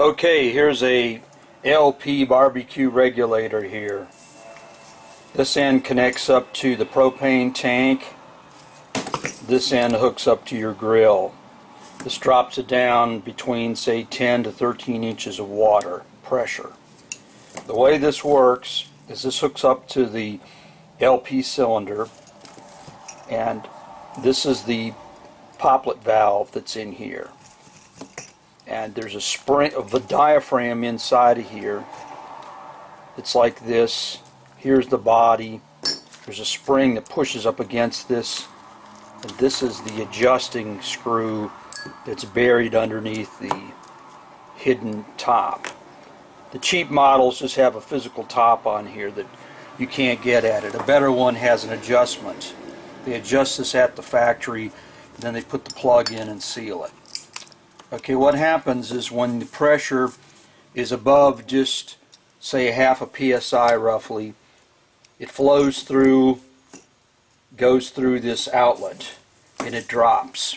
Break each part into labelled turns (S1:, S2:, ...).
S1: Okay, here's a LP barbecue regulator here. This end connects up to the propane tank. This end hooks up to your grill. This drops it down between say 10 to 13 inches of water pressure. The way this works is this hooks up to the LP cylinder and this is the poppet valve that's in here and there's a spring of the diaphragm inside of here. It's like this. Here's the body. There's a spring that pushes up against this. And this is the adjusting screw that's buried underneath the hidden top. The cheap models just have a physical top on here that you can't get at it. A better one has an adjustment. They adjust this at the factory then they put the plug in and seal it Okay, what happens is when the pressure is above just say half a psi roughly, it flows through, goes through this outlet, and it drops.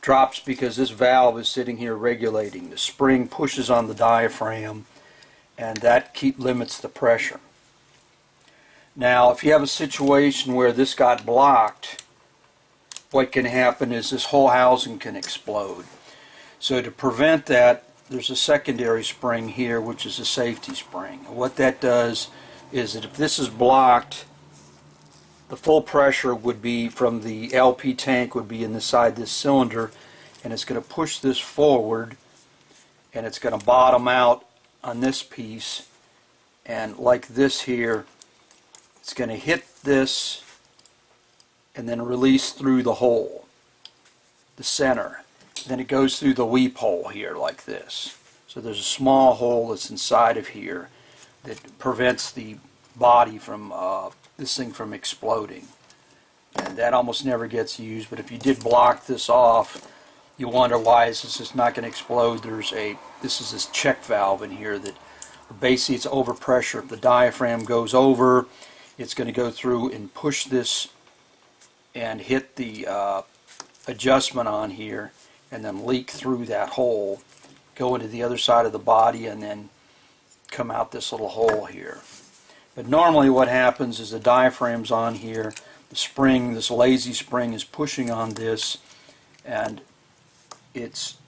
S1: Drops because this valve is sitting here regulating. The spring pushes on the diaphragm, and that keep limits the pressure. Now, if you have a situation where this got blocked, what can happen is this whole housing can explode. So to prevent that, there's a secondary spring here, which is a safety spring. what that does is that if this is blocked, the full pressure would be from the LP tank would be inside this cylinder, and it's going to push this forward, and it's going to bottom out on this piece, and like this here, it's going to hit this and then release through the hole, the center. Then it goes through the weep hole here like this. So there's a small hole that's inside of here that prevents the body from, uh, this thing from exploding. And that almost never gets used, but if you did block this off, you wonder why is this just not going to explode. There's a, this is this check valve in here that basically it's overpressure. If the diaphragm goes over, it's going to go through and push this and hit the uh, adjustment on here and then leak through that hole, go into the other side of the body, and then come out this little hole here. But normally what happens is the diaphragm's on here, the spring, this lazy spring is pushing on this, and it's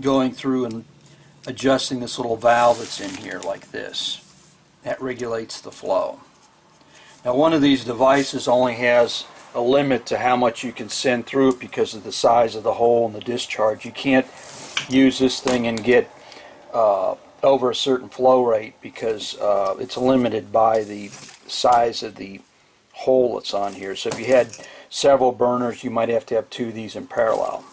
S1: going through and adjusting this little valve that's in here like this. That regulates the flow. Now one of these devices only has a limit to how much you can send through it because of the size of the hole and the discharge. You can't use this thing and get uh, over a certain flow rate because uh, it's limited by the size of the hole that's on here. So if you had several burners, you might have to have two of these in parallel.